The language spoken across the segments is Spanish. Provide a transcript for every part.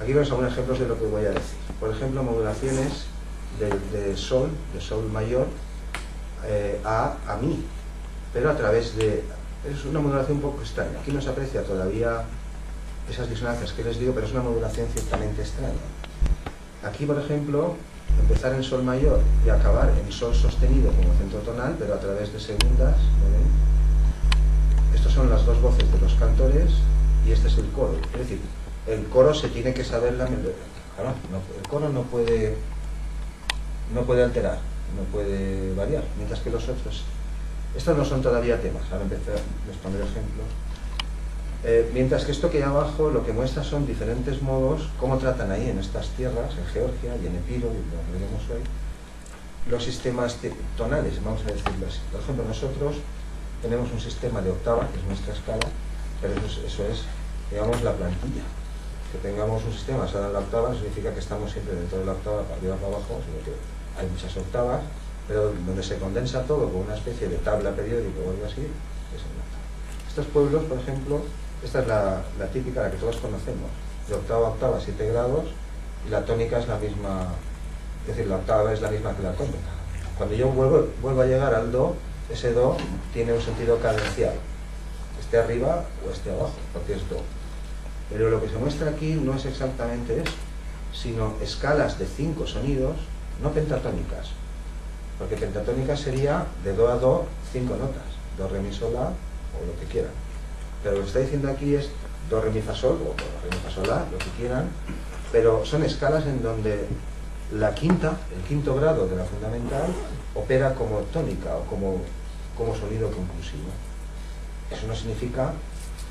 Aquí vemos algunos ejemplos de lo que voy a decir. Por ejemplo, modulaciones de, sol, de sol mayor, eh, a, a mi, pero a través de... Es una modulación un poco extraña. Aquí no se aprecia todavía esas disonancias que les digo, pero es una modulación ciertamente extraña. Aquí, por ejemplo, empezar en sol mayor y acabar en sol sostenido como centro tonal, pero a través de segundas. Estas son las dos voces de los cantores y este es el coro. Es decir, el coro se tiene que saber la melodía. el coro no puede, no puede alterar, no puede variar, mientras que los otros. Estos no son todavía temas, ahora empezar, les pondré ejemplos. Eh, mientras que esto que hay abajo lo que muestra son diferentes modos, cómo tratan ahí en estas tierras, en Georgia y en Epiro, y lo veremos hoy, los sistemas tonales, vamos a decirlo así. Por ejemplo, nosotros tenemos un sistema de octava, que es nuestra escala, pero eso es, digamos, la plantilla. Tengamos un sistema basado en la octava significa que estamos siempre dentro de la octava, para arriba para abajo, sino que hay muchas octavas, pero donde se condensa todo con una especie de tabla periódica o algo así, es en la Estos pueblos, por ejemplo, esta es la, típica, la que todos conocemos, de octava a octava, 7 grados, y la tónica es la misma, es decir, la octava es la misma que la tónica. Cuando yo vuelvo, vuelvo a llegar al do, ese do tiene un sentido cadencial, esté arriba o esté abajo, porque es do. Pero lo que se muestra aquí no es exactamente eso, sino escalas de cinco sonidos, no pentatónicas, porque pentatónica sería de do a do cinco notas, do, re, mi, sol, o lo que quieran. Pero lo que está diciendo aquí es do, re, mi, fa, sol, o re, mi, fa, sol, la, lo que quieran, pero son escalas en donde la quinta, el quinto grado de la fundamental, opera como tónica o como, como sonido conclusivo. Eso no significa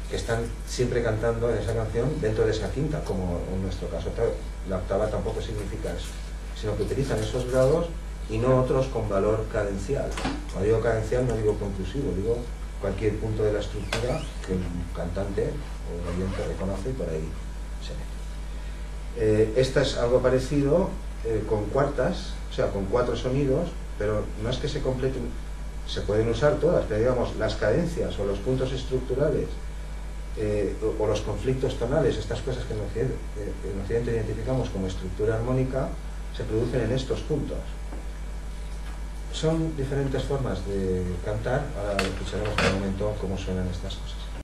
que están siempre cantando en esa canción dentro de esa quinta, como en nuestro caso. La octava tampoco significa eso, sino que utilizan esos grados y no otros con valor cadencial. Cuando digo cadencial no digo conclusivo, digo cualquier punto de la estructura que un cantante o un oyente reconoce y por ahí se mete. Eh, esta es algo parecido eh, con cuartas, o sea, con cuatro sonidos, pero no es que se completen, se pueden usar todas, pero digamos, las cadencias o los puntos estructurales eh, o, los conflictos tonales, estas cosas que en Occidente, identificamos como estructura armónica, se producen en estos puntos. Son diferentes formas de cantar, ahora escucharemos en un momento cómo suenan estas cosas.